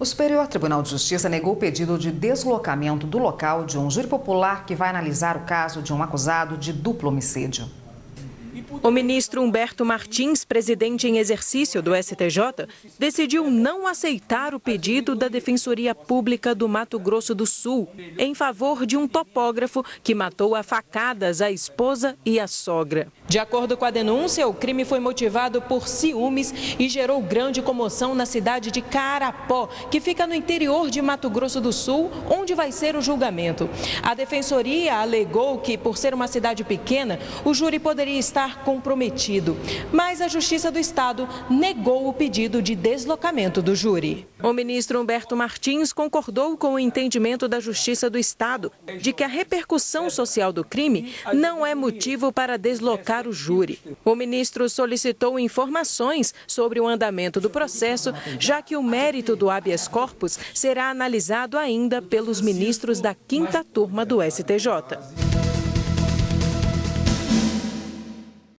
O Superior Tribunal de Justiça negou o pedido de deslocamento do local de um júri popular que vai analisar o caso de um acusado de duplo homicídio. O ministro Humberto Martins, presidente em exercício do STJ, decidiu não aceitar o pedido da Defensoria Pública do Mato Grosso do Sul em favor de um topógrafo que matou a facadas a esposa e a sogra. De acordo com a denúncia, o crime foi motivado por ciúmes e gerou grande comoção na cidade de Carapó, que fica no interior de Mato Grosso do Sul, onde vai ser o julgamento. A defensoria alegou que, por ser uma cidade pequena, o júri poderia estar comprometido. Mas a Justiça do Estado negou o pedido de deslocamento do júri. O ministro Humberto Martins concordou com o entendimento da Justiça do Estado de que a repercussão social do crime não é motivo para deslocar o júri. O ministro solicitou informações sobre o andamento do processo, já que o mérito do habeas corpus será analisado ainda pelos ministros da quinta turma do STJ.